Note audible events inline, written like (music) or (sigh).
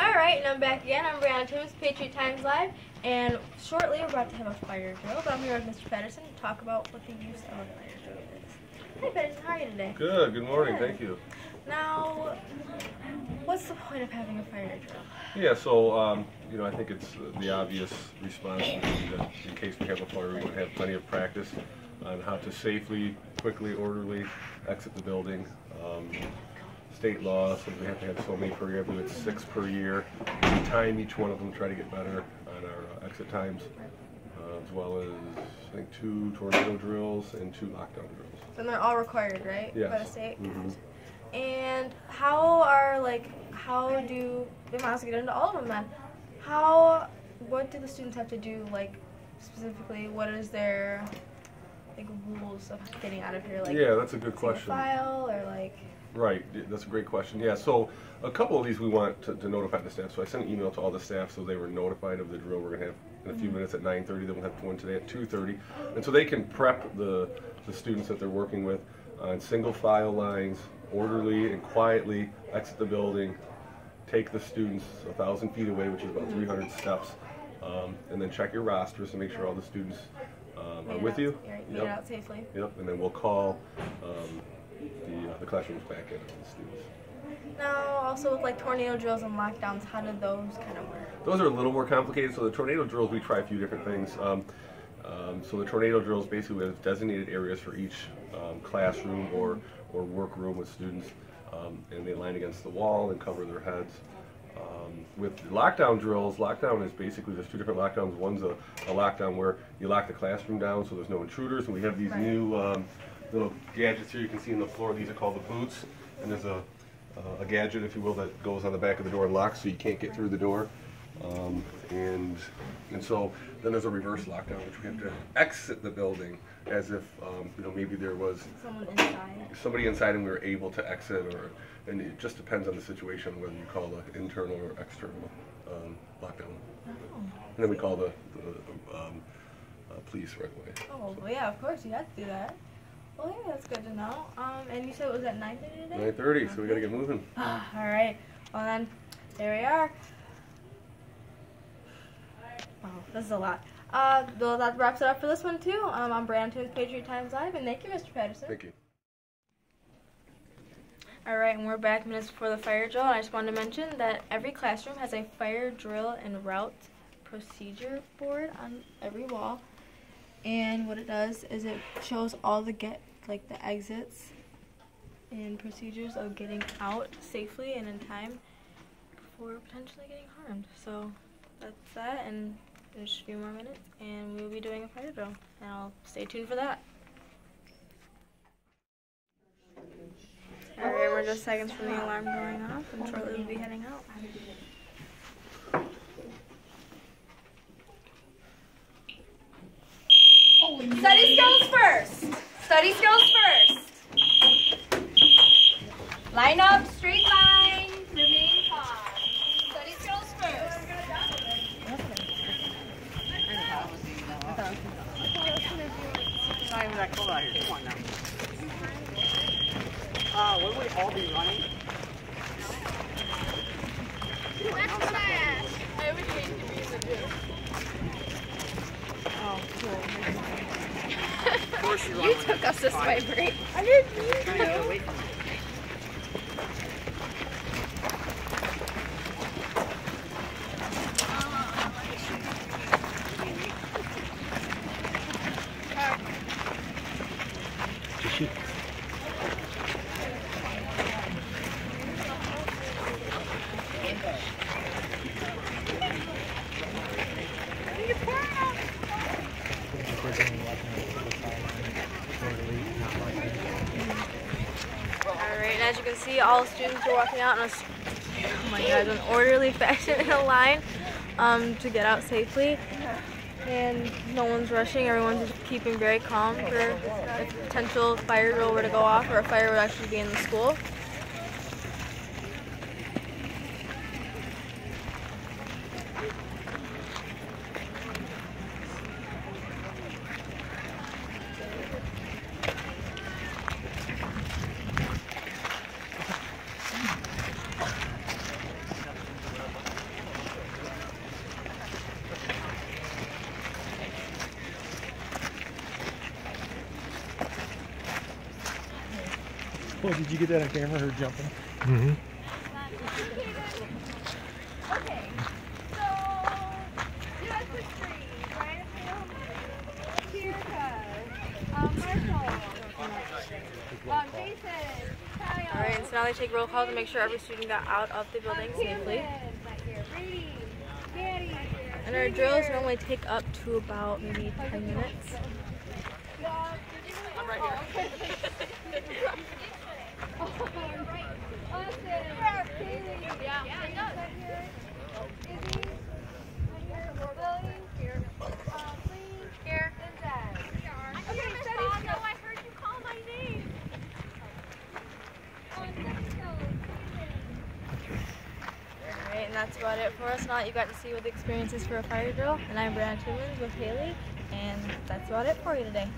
All right, and I'm back again. I'm Brianna Timms, Patriot Times Live, and shortly we're about to have a fire drill. But I'm here with Mr. Patterson to talk about what the use of a fire drill is. Hey, Pedersen, how are you today? Good, good morning, Good. thank you. Now, what's the point of having a fire drill? Yeah, so, um, you know, I think it's the obvious response that in case we have a fire, we would have plenty of practice on how to safely, quickly, orderly exit the building. Um, State law says we have to have so many per year, I believe it's six per year. We time each one of them, try to get better on our uh, exit times, uh, as well as, I think, two tornado drills and two lockdown drills. So they're all required, right? By the Yes. state. Mhm. And how are like how do we might as well get into all of them then? How what do the students have to do like specifically? What is their like rules of getting out of here? Like Yeah, that's a good question. file or like Right, that's a great question. Yeah, so a couple of these we want to, to notify the staff. So I sent an email to all the staff so they were notified of the drill we're going to have in a few minutes at 9:30. Then we'll have one today at 2:30, and so they can prep the the students that they're working with on single file lines, orderly and quietly exit the building, take the students a thousand feet away, which is about 300 steps, um, and then check your rosters to make sure all the students um, are with out, you. right, made Yep. it out safely. Yep, and then we'll call um, the, uh, the classrooms back in the students. Now also with like tornado drills and lockdowns, how do those kind of work? Those are a little more complicated. So the tornado drills, we try a few different things. Um, um, so the tornado drills basically we have designated areas for each um, classroom or, or workroom with students, um, and they line against the wall and cover their heads. Um, with lockdown drills, lockdown is basically there's two different lockdowns. One's a, a lockdown where you lock the classroom down so there's no intruders, and we have these Right. new um, little gadgets here you can see on the floor. These are called the boots, and there's a, a gadget, if you will, that goes on the back of the door and locks so you can't get through the door. Um, and and so then there's a reverse lockdown, which we have to exit the building as if um, you know maybe there was Someone inside. somebody inside and we were able to exit, or and it just depends on the situation whether you call the internal or external um, lockdown. And then we call the, the um, uh, police right away. Oh well, yeah, of course you have to do that. Well, yeah, that's good to know. Um, and you said it was at 9:30 today. 9:30, so we gotta get moving. Ah, (sighs) all right. Well then, there we are. Wow, this is a lot. Uh, well, that wraps it up for this one too. Um, I'm Brandon with Patriot Times Live, and thank you, Mr. Pedersen. Thank you. All right, and we're back minutes before the fire drill. And I just wanted to mention that every classroom has a fire drill and route procedure board on every wall. And what it does is it shows all the get like the exits and procedures of getting out safely and in time before potentially getting harmed. So that's that, and in just a few more minutes, and we will be doing a fire drill. And I'll stay tuned for that. Alright, we're just seconds from the alarm going off, and shortly we'll be heading out. Study skills first. Study skills first. Line up, straight line, remain calm. Study skills first. Not even that cold out here. Come on now. Uh, would we all be running? That's what I asked. I would hate to be the group. Oh, Of course you you took us this way, fine. Brie. I didn't mean to. away from me. Alright, and as you can all students are walking out in a, oh my god, an orderly (laughs) fashion in a line um, to get out safely. And no one's rushing, everyone's just keeping very calm for a potential fire drill were to go off or a fire would actually be in the school. Oh, did you get that on camera? Her jumping. Mm-hmm. So U.S. history, Brian Tirka, um, Marshall, um, Jason, All right, and so now they take roll call to make sure every student got out of the building safely. Camden, back here, Brady, Danny, And our drills normally take up to about maybe 10 minutes. (laughs) I'm right here. (laughs) Austin, Kaylee, yeah, right here. Izzy, right here. Billy, here. Um, Lee, here. And Zed. Okay, study skills. I heard you call my name. On study skills. All right, and that's about it for us. That you got to see what the experience is for a fire drill. And I'm Brianna Timmons with Haley, and that's about it for you today.